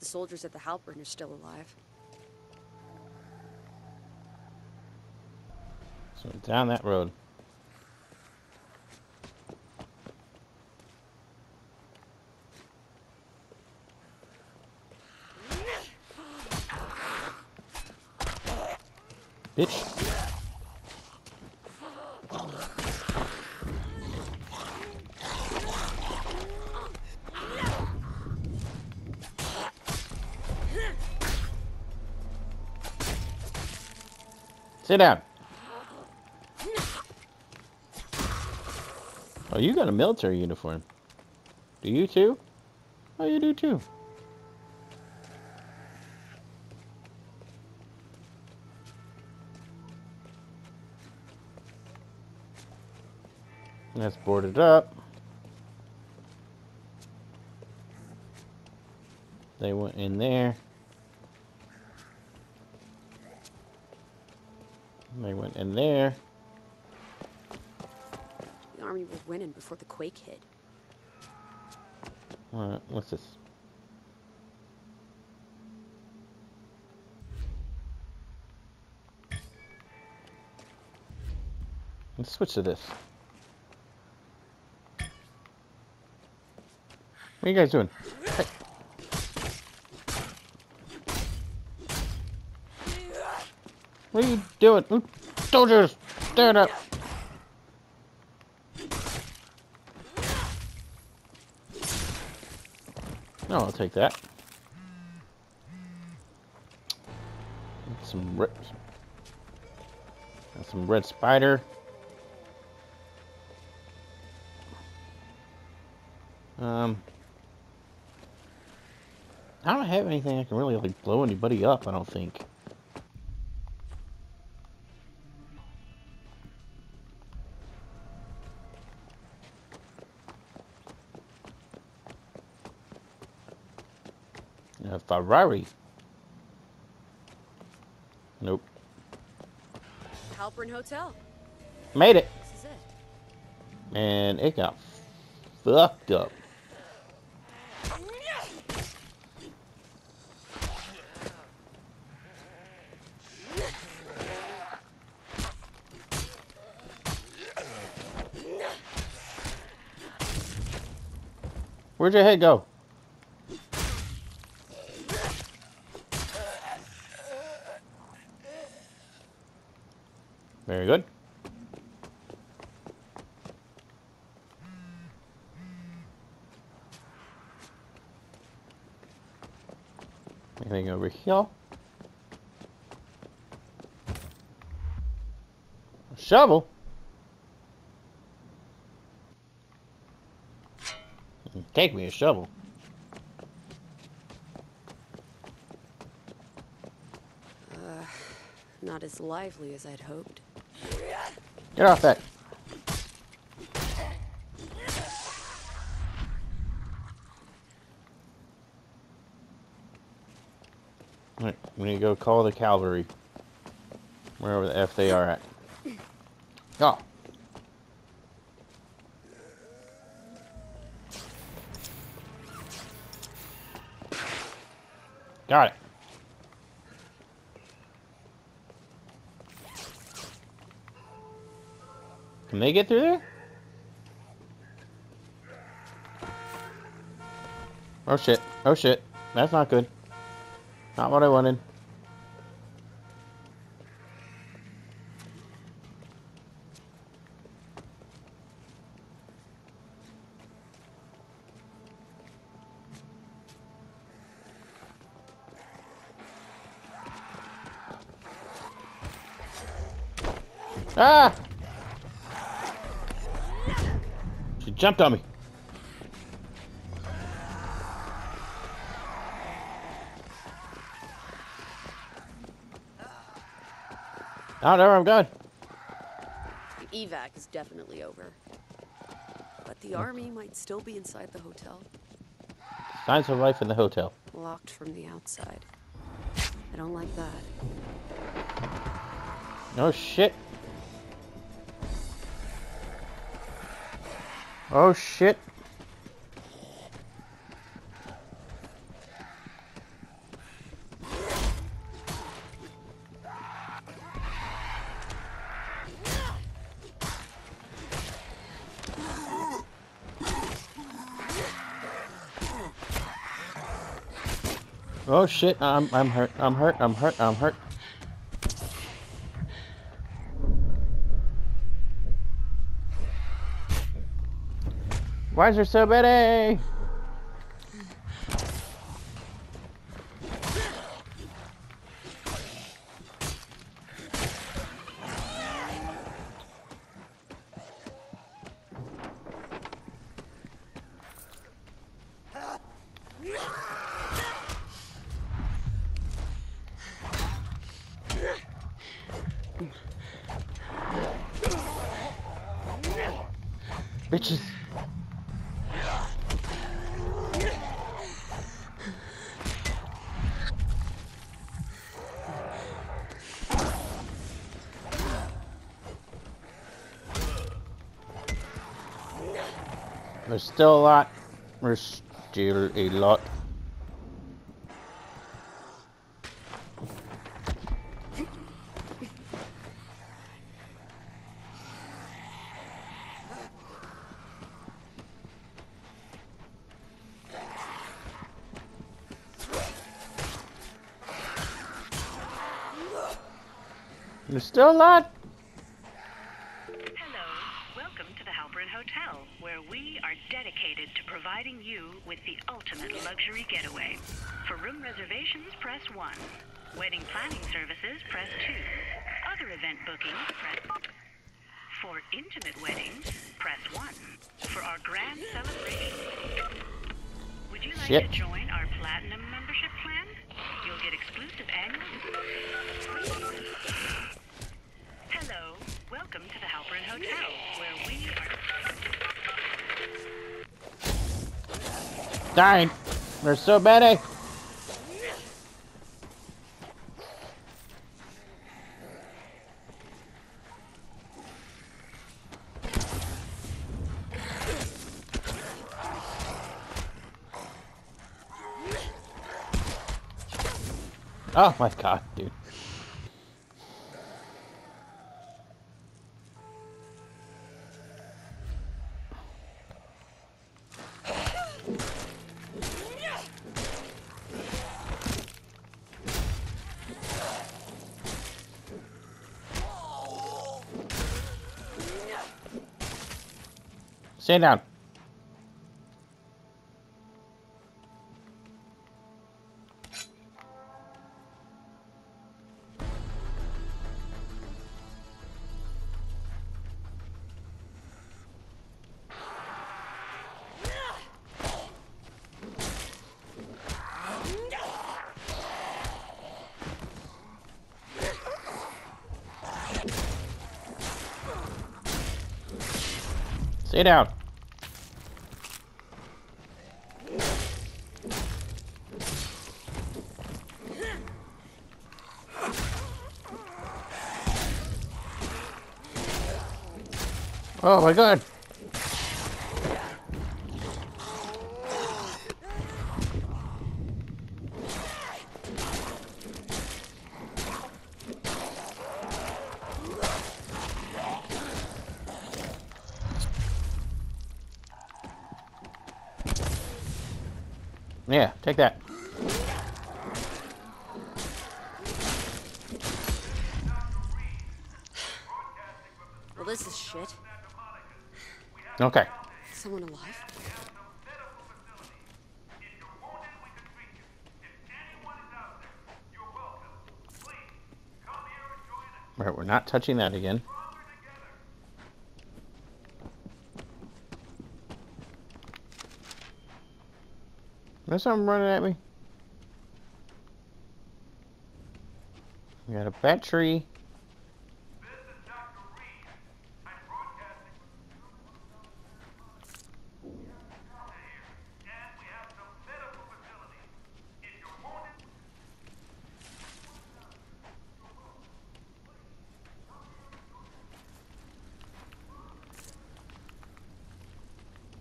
The soldiers at the Halperin are still alive. So down that road. Bitch. Sit down. Oh, you got a military uniform. Do you too? Oh, you do too. That's boarded up. They went in there. They went in there. The army were winning before the quake hit. Alright, what's this? Let's switch to this. What are you guys doing? What are you doing? Soldiers! Stand up! No, I'll take that. Some red, some red spider. Um, I don't have anything I can really like blow anybody up. I don't think. Ferrari. Nope. Halperin Hotel. Made it. This is it. And it got fucked up. Where'd your head go? Very good. Anything over here? A shovel? Take me a shovel. Not as lively as I'd hoped. Get off that. Alright, we need to go call the cavalry. Wherever the F they are at. Oh. Got it. Can they get through there? Oh shit. Oh shit. That's not good. Not what I wanted. Ah! She jumped on me. I don't know where I'm going. The evac is definitely over. But the army might still be inside the hotel, Signs of life in the hotel. locked from the outside. I don't like that. Oh shit. Oh shit. Oh shit, I'm I'm hurt, I'm hurt, I'm hurt, I'm hurt. Why is there so many? Bitches. There's still a lot. There's still a lot. There's still a lot. Hello. Welcome to the Halperin Hotel, where we are dedicated to providing you with the ultimate luxury getaway. For room reservations, press 1. Wedding planning services, press 2. Other event bookings, press For intimate weddings, press 1. For our grand celebration. Would you like Shit. to join our platinum membership plan? You'll get exclusive annual Hello. Welcome to the Halperin Hotel, where we are Dying. There's so many. Oh my god, dude. Stay down. Stay down. Oh my god. Yeah, take that. Well, this is shit. Okay. Someone alive? Right, we're not touching that again. There's something running at me. We got a battery.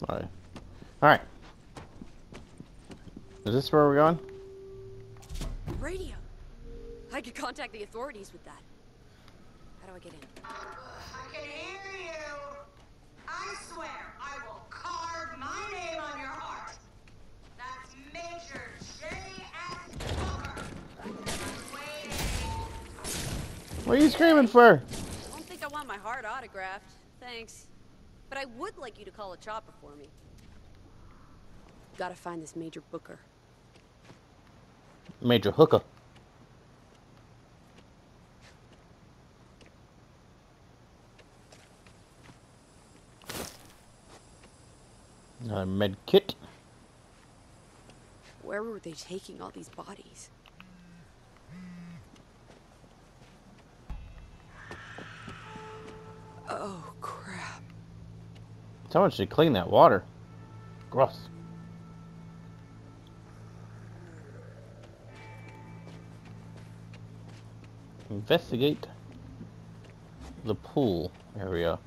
Alright. Alright. Is this where we're going? Radio. I could contact the authorities with that. How do I get in? I can hear you. I swear I will carve my name on your heart. That's Major J.S. Booker. What are you screaming for? I don't think I want my heart autographed. Thanks. But I would like you to call a chopper for me. Gotta find this Major Booker. Major hooker. Another med kit. Where were they taking all these bodies? Oh, crap. Someone should clean that water. Gross. Investigate the pool area.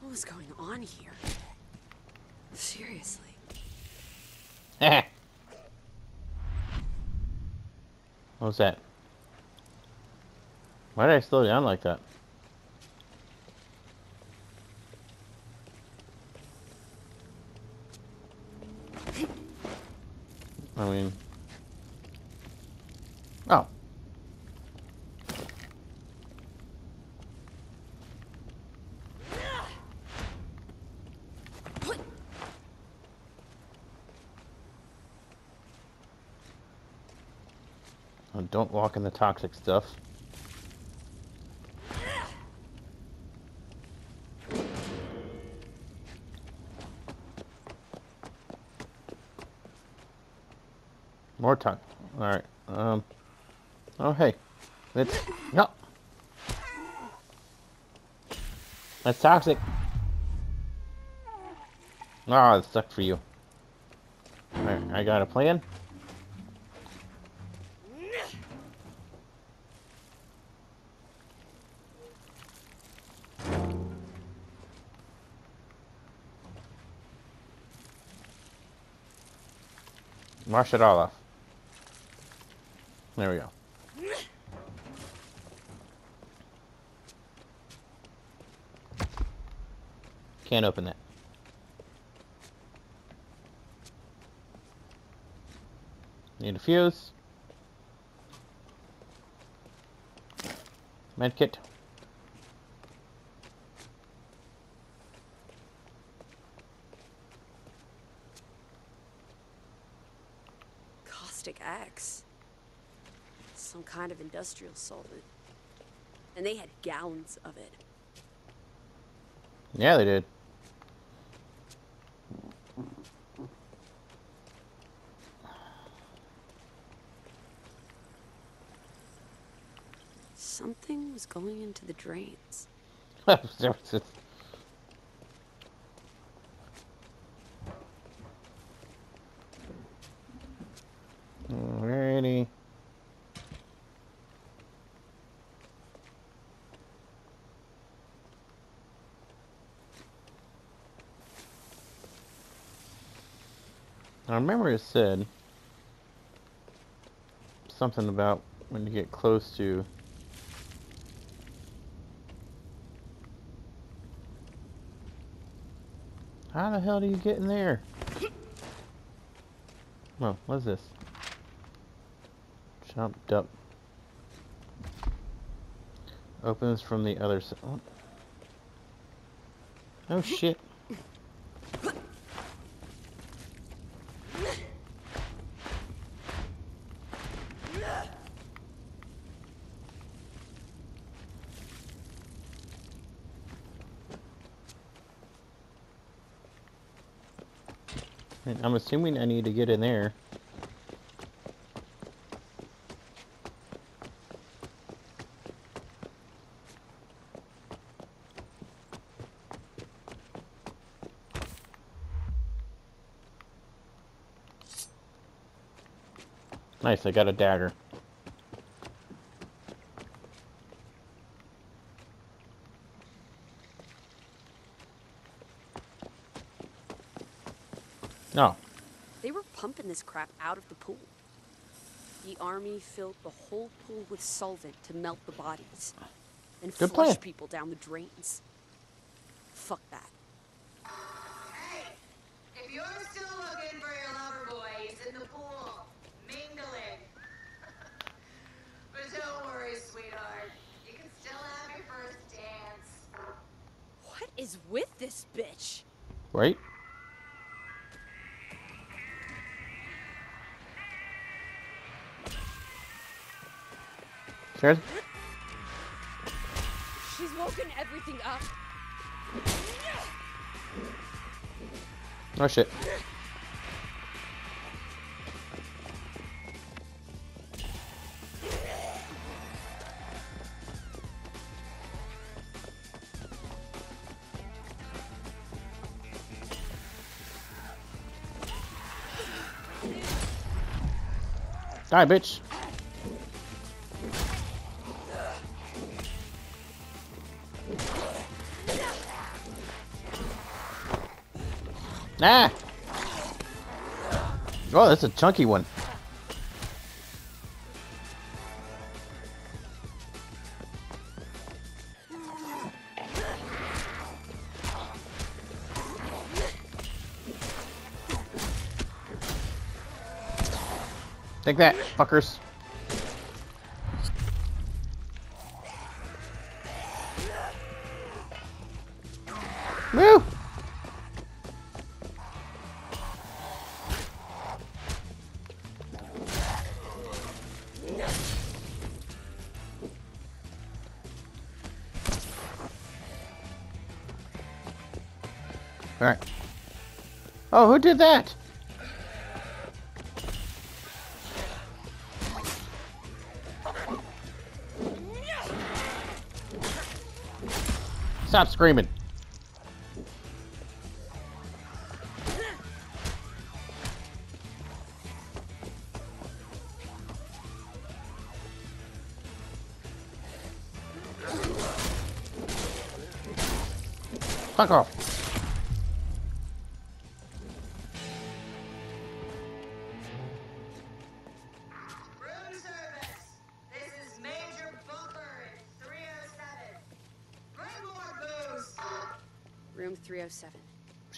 What was going on here? Seriously. what was that? Why did I slow down like that? I mean... Oh. Don't walk in the toxic stuff. More time. Alright. Um. Oh, hey. Let's. No! That's toxic. Ah, oh, it sucked for you. Alright, I got a plan. Wash it all off. There we go. Can't open that. Need a fuse. Medkit. Some kind of industrial solvent. And they had gallons of it. Yeah, they did. Something was going into the drains. Remember it said something about when you get close to How the hell do you get in there? Well, what's this? Jumped up. Opens from the other side. Oh. oh shit. I'm assuming I need to get in there. Nice, I got a dagger. No. They were pumping this crap out of the pool. The army filled the whole pool with solvent to melt the bodies. And Good flush plan. people down the drains. She's woken everything up. Oh shit. Die, bitch. Ah! Oh, that's a chunky one. Take that, fuckers. Who did that? Stop screaming. Fuck off.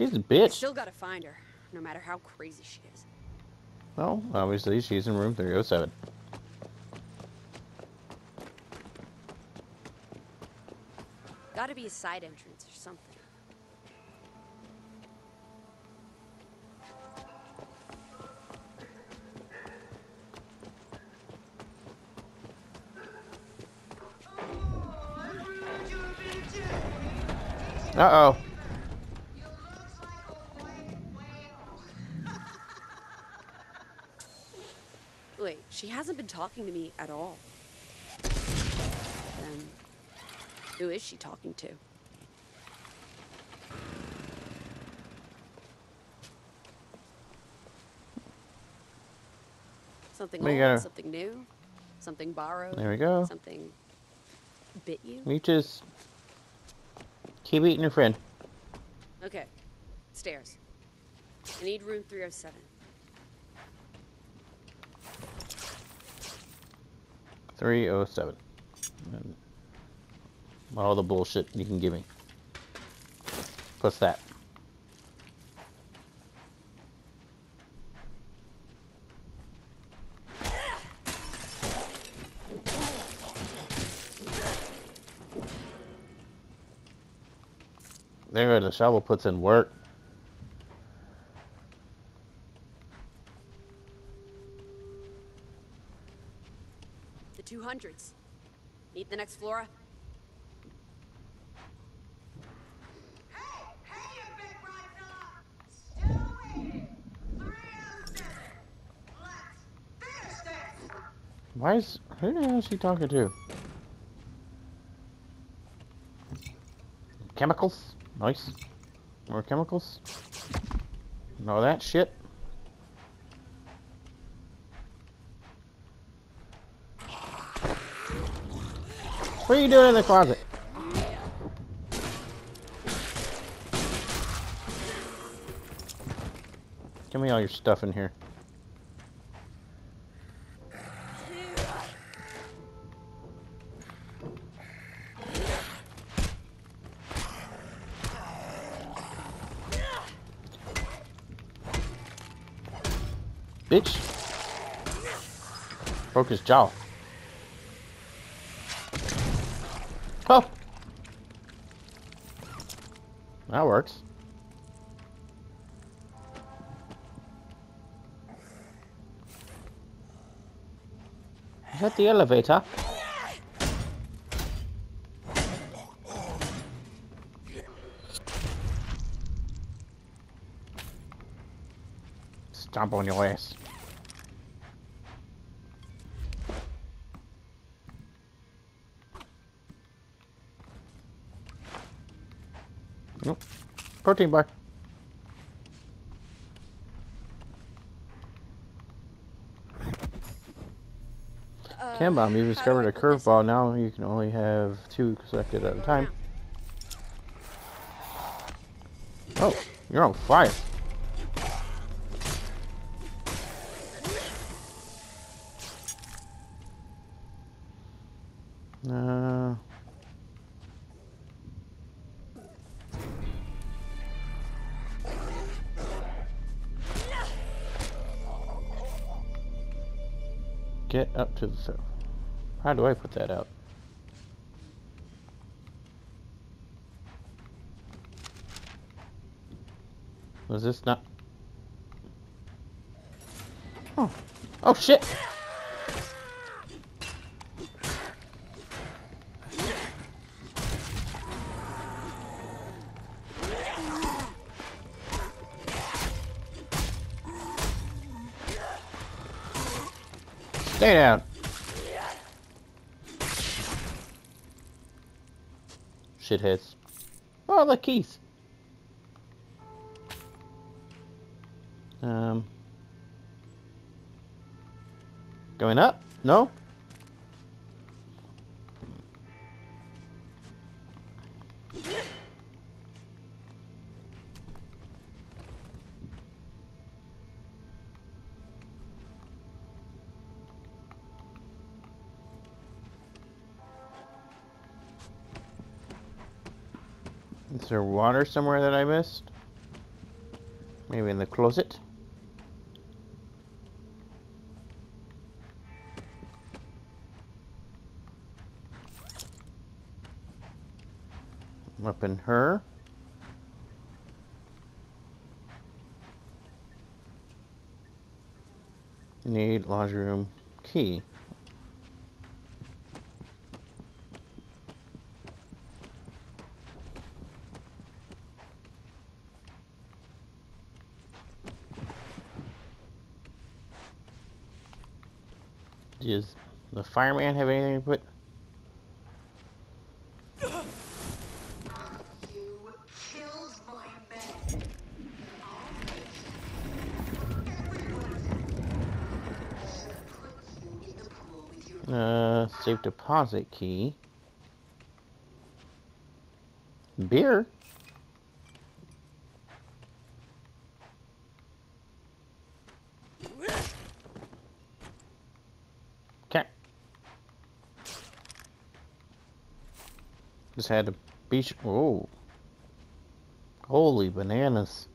She's a I bitch. still gotta find her, no matter how crazy she is. Well, obviously she's in room 307. Gotta be a side entrance or something. Oh, I ruined your virginity. Uh-oh. Talking to me at all. Then, who is she talking to? Something We old, something new, something borrowed. There we go. Something bit you. You just keep eating your friend. Okay, stairs. I need room 307. Three oh seven. And All the bullshit you can give me. Plus that. There, the shovel puts in work. The 200s. Need the next Flora? Hey, hey, you big bright fella. Still waiting. 307. Let's finish this. Why is who the hell is she talking to? Chemicals? Nice. More chemicals? No that shit. What are you doing in the closet? Give me all your stuff in here. Bitch. Broke his jaw. Oh. That works. Is that the elevator? Stomp on your ass. Nope. Protein bar. Uh, Cam bomb, you've discovered a curveball. Now you can only have two selected at a time. Oh, you're on fire. Get up to the surface. How do I put that out? Was this not? Oh, oh shit! Stay down. Shitheads. Oh, the keys. Um. Going up? No? Is there water somewhere that I missed? Maybe in the closet? Up in her. Need laundry room key. Does the fireman have anything to put? Uh, safe deposit key. Beer? Okay. Just had to be. Oh. Holy bananas.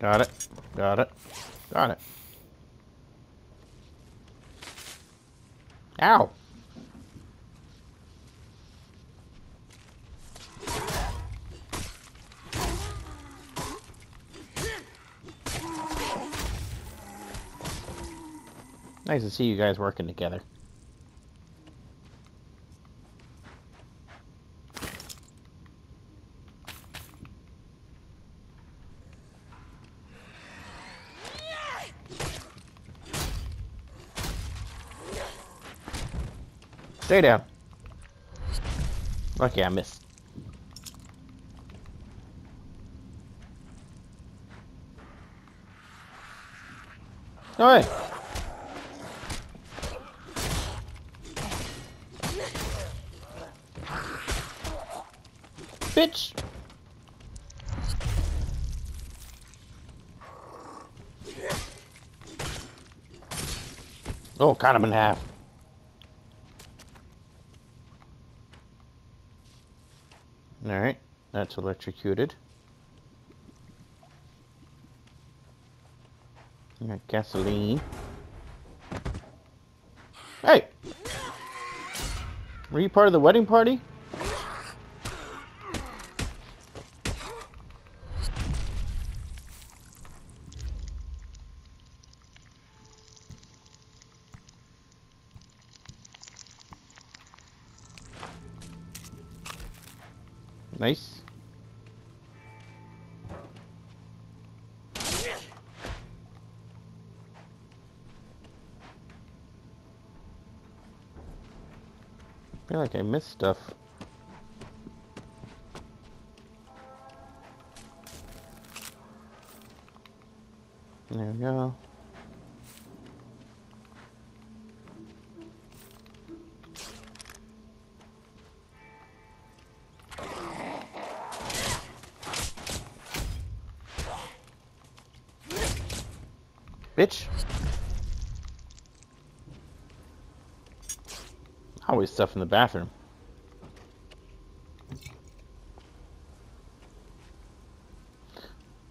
Got it. Got it. Got it. Ow. Nice to see you guys working together. Stay down. Okay, I missed. Oh, Go ahead. Bitch. Oh, cut him in half. Alright, that's electrocuted. Alright, gasoline. Hey! Were you part of the wedding party? Feel like I missed stuff. Stuff in the bathroom.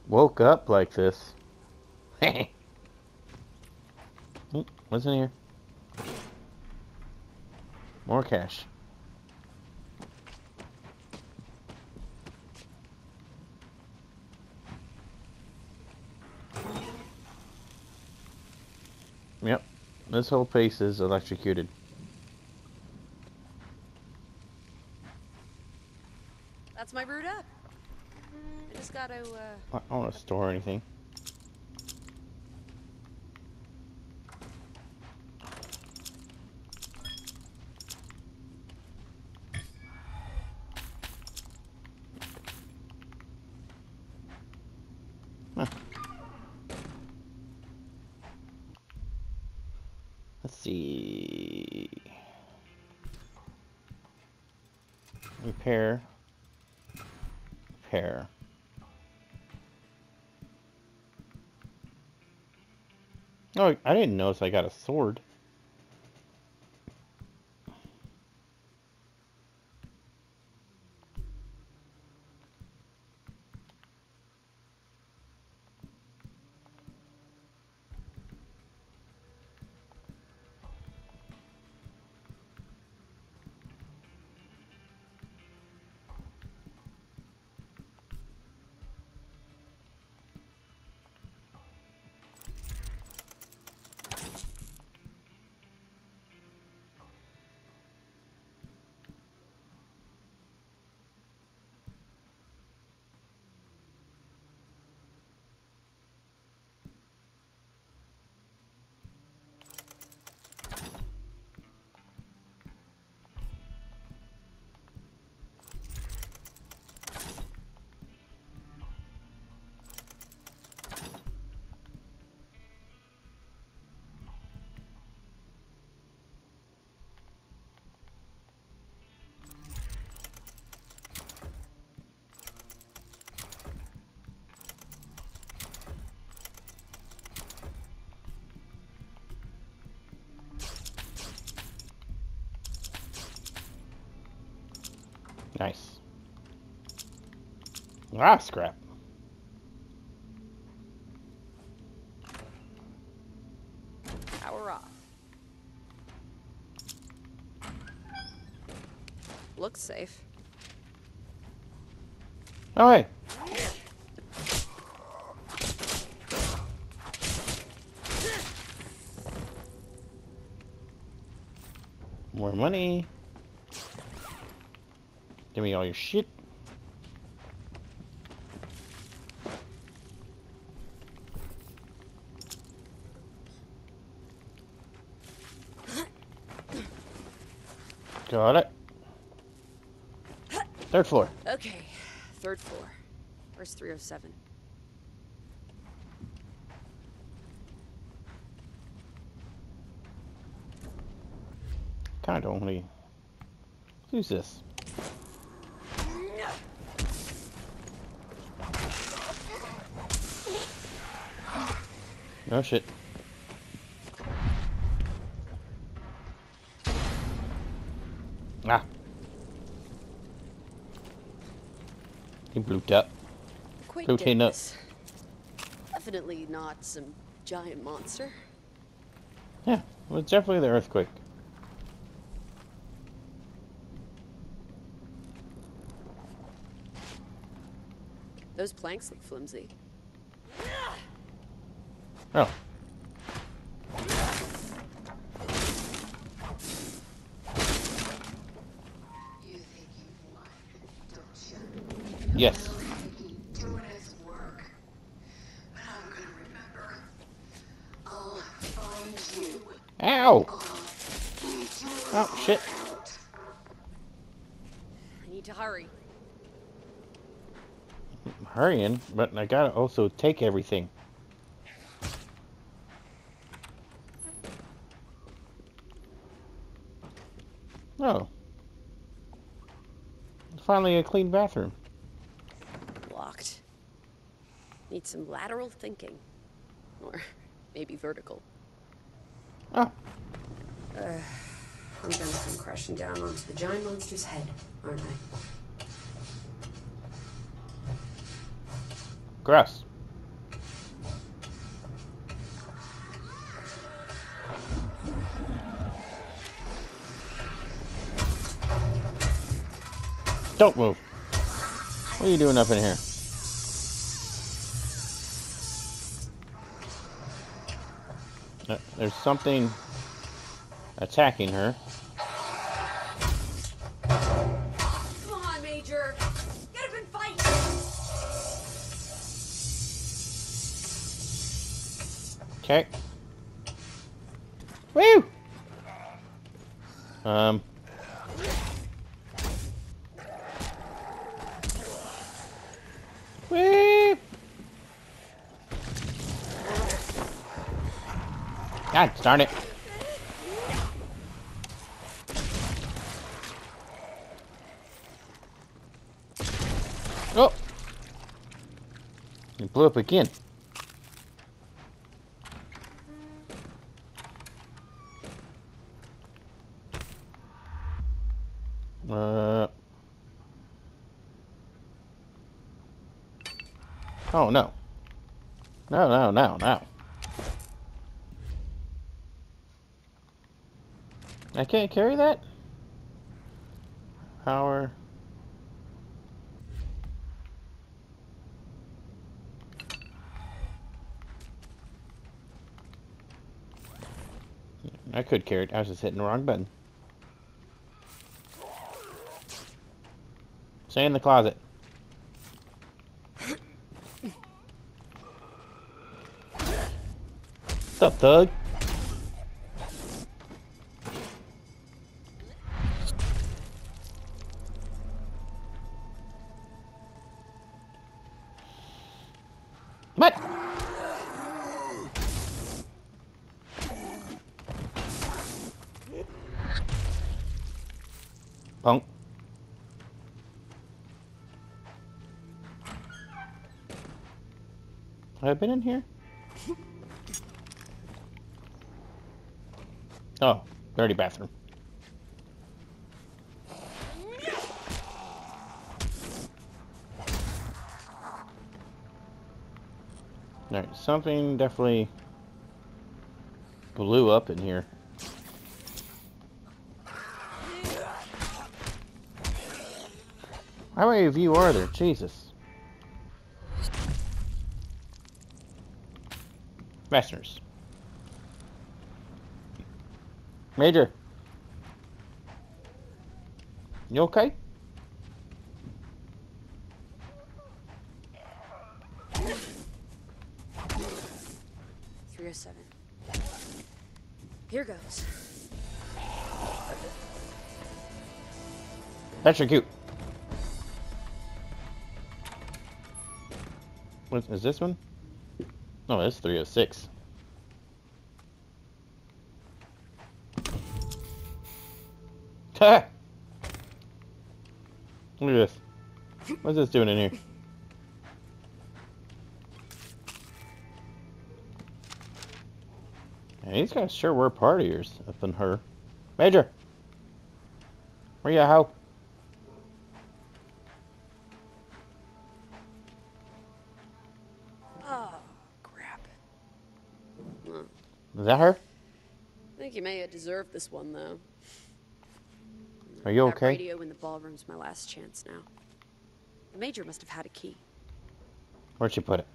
Woke up like this. Hey. What's in here? More cash. Yep, this whole place is electrocuted. That's my brewed up. I just gotta, uh... Store anything. Huh. Let's see. Repair. Repair. Oh, I didn't notice I got a sword. Nice. Ah, scrap. Power off. Looks safe. Oh, hey. More money. Give me all your shit. Got it. Third floor. Okay, third floor. Where's 307? Kind of only. Who's this? Oh shit. Ah. He blooped up. Quite up. Definitely not some giant monster. Yeah, well, it's definitely the earthquake. Those planks look flimsy. Oh. You won. Yes. Thinking doing his work. But I'm gonna remember. I'll find you. Ow! I'll lead you Oh, shit. I need to hurry. I'm hurrying, but I gotta also take everything. Oh. Finally a clean bathroom. Locked. Need some lateral thinking. Or maybe vertical. Oh. Uh, I'm gonna come crashing down onto the giant monster's head, aren't I? Gross. Don't move. What are you doing up in here? Uh, There's something attacking her. Darn it. Oh! It blew up again. Uh. Oh no. No, no, no, no. I can't carry that? Power. I could carry it. I was just hitting the wrong button. Stay in the closet. What's up, thug? Definitely blew up in here. How many of you are there? Jesus. Fasteners. Major. You okay? Seven. Here goes. That's your cute. What is this one? No, that's 306. Ha! Look at this. What's this doing in here? These guys sure were partiers up in her. Major! Where you at, how? Oh, crap. Is that her? I think you may have deserved this one, though. Are you That okay? radio in the ballroom's my last chance now. The Major must have had a key. Where'd you put it?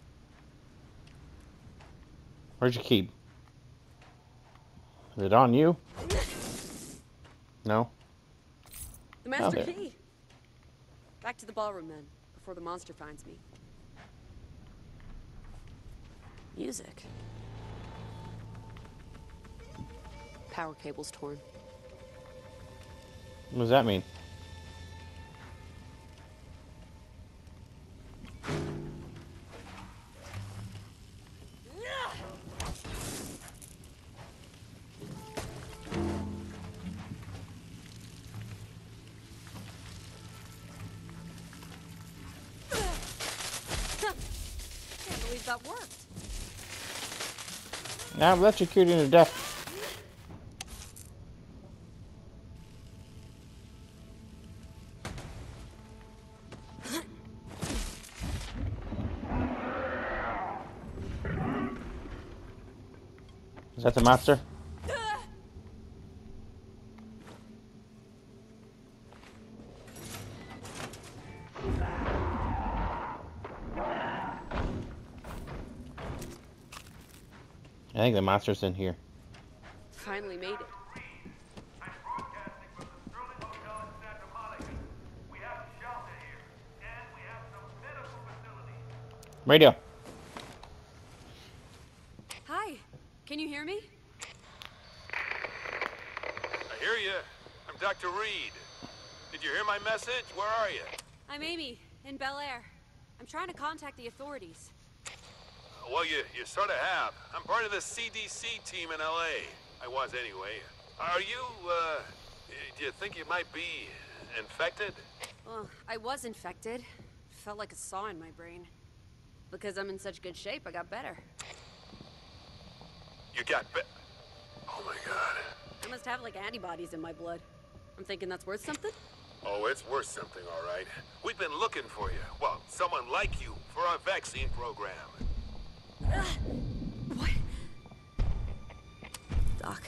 Where'd you keep? Is it on you? No? The master Okay. key. Back to the ballroom then, before the monster finds me. Music. Power cable's torn. What does that mean? Now I'm electrocuted to death. Is that the monster? I think the monster's in here. Finally made it. I'm broadcasting from the Sterling Hotel in Santa Monica. We have shelter here, and we have some medical facilities. Radio. Hi. Can you hear me? I hear you. I'm Dr. Reed. Did you hear my message? Where are you? I'm Amy, in Bel Air. I'm trying to contact the authorities. Well, you, you sort of have. I'm part of the CDC team in LA. I was anyway. Are you, uh, do you think you might be infected? Well, I was infected. Felt like a saw in my brain. Because I'm in such good shape, I got better. You got bit. Oh my god. I must have like antibodies in my blood. I'm thinking that's worth something? Oh, it's worth something, all right. We've been looking for you. Well, someone like you for our vaccine program. What? Doc,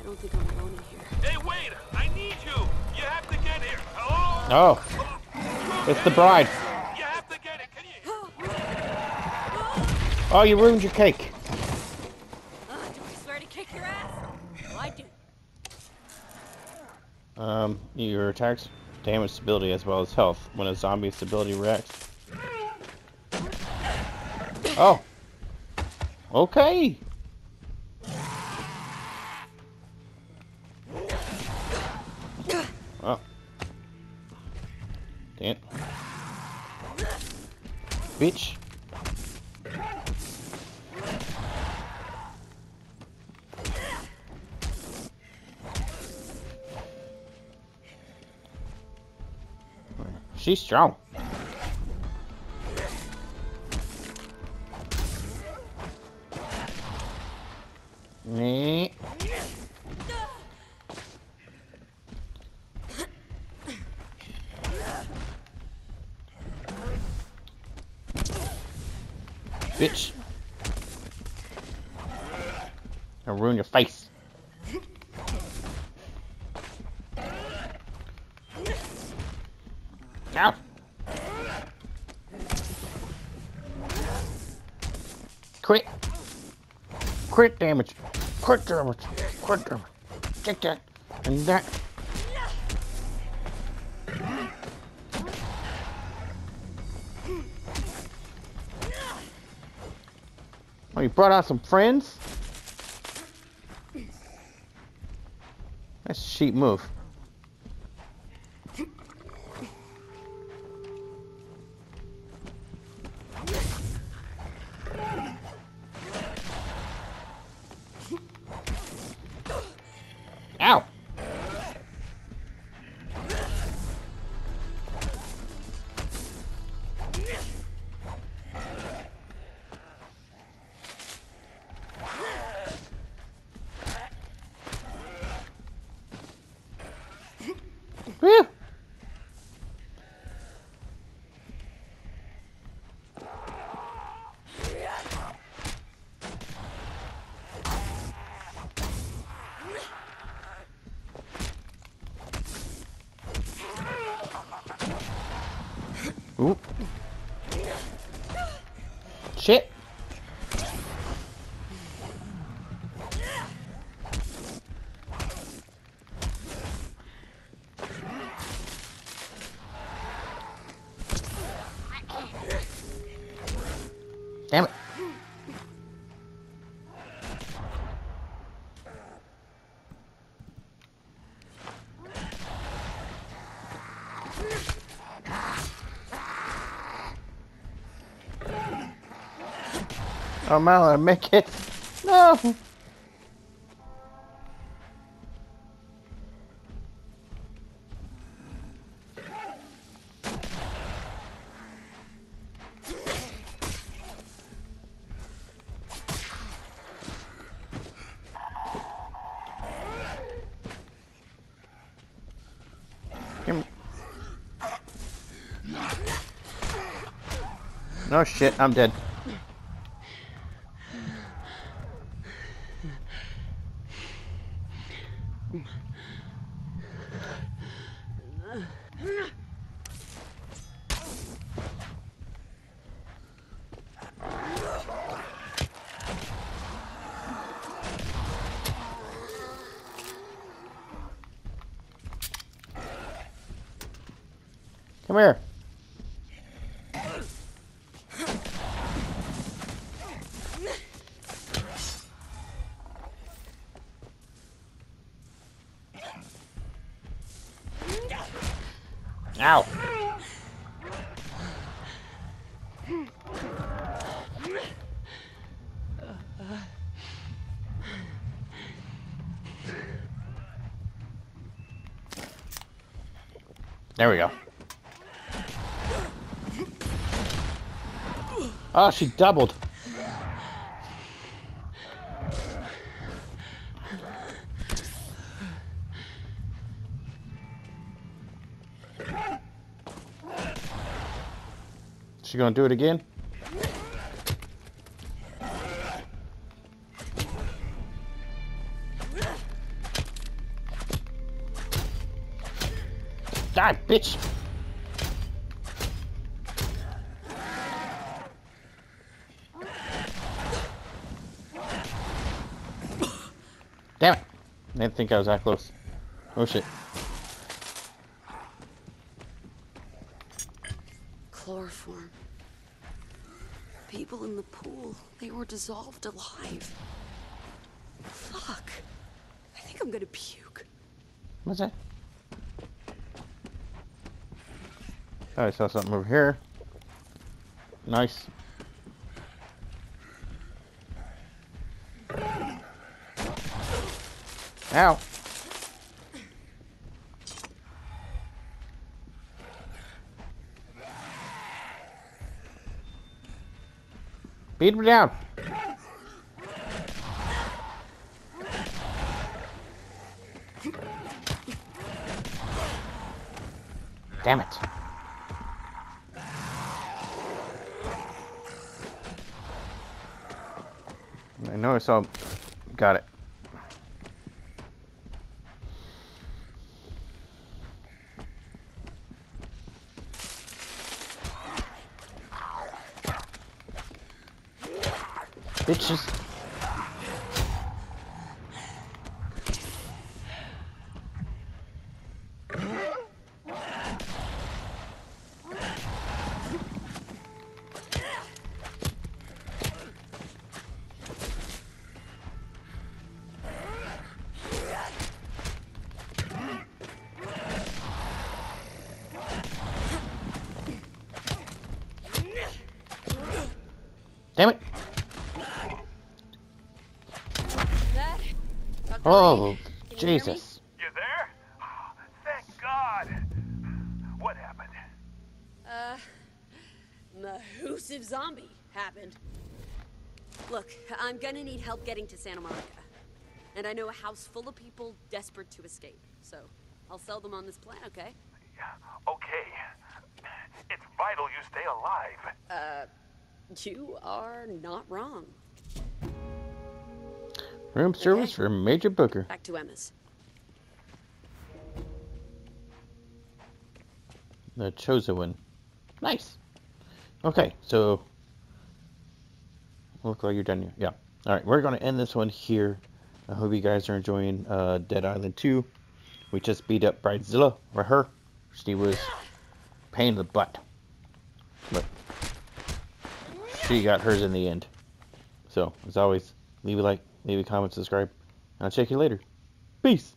I don't think I'm alone in here. Hey, wait! I need you! You have to get here! Hello? Oh, it's the bride. You have to get it! Can you? Oh, you ruined your cake. Uh, do I swear to kick your ass? Well, I do. Um, your attacks damage stability as well as health when a zombie stability reacts. Oh. Okay. Oh. Damn. Bitch. She's strong. Nee. Bitch. I'll ruin your face. Ow. Crit. Crit damage. Crit damage. Crit damage. Take that. And that. Oh, you brought out some friends? That's a cheap move. Oh, Malin, make it. No. No shit, I'm dead. Come here. Ow. There we go. Oh, she doubled. She gonna do it again? Die, bitch! Damn it! I didn't think I was that close. Oh shit. People in the pool, they were dissolved alive. Fuck. I think I'm gonna puke. What's that? Oh, I saw something over here. Nice. Ow. Beat him down. Damn it. I know I saw. Got it. Bitches. Oh, Lee, can you hear me? Jesus. You there? Thank God. What happened? Uh, Mahusive zombie happened. Look, I'm gonna need help getting to Santa Monica. And I know a house full of people desperate to escape. So, I'll sell them on this plan, okay? Okay. It's vital you stay alive. Uh, you are not wrong. Room service Okay. for Major Booker. Back to Emma's. The chosen one. Nice. Okay, so look like you're done here. Yeah. All right, we're gonna end this one here. I hope you guys are enjoying uh, Dead Island 2. We just beat up Bridezilla, or her. She was pain in the butt, but she got hers in the end. So, as always, leave a like, leave a comment, subscribe, and I'll check you later. Peace.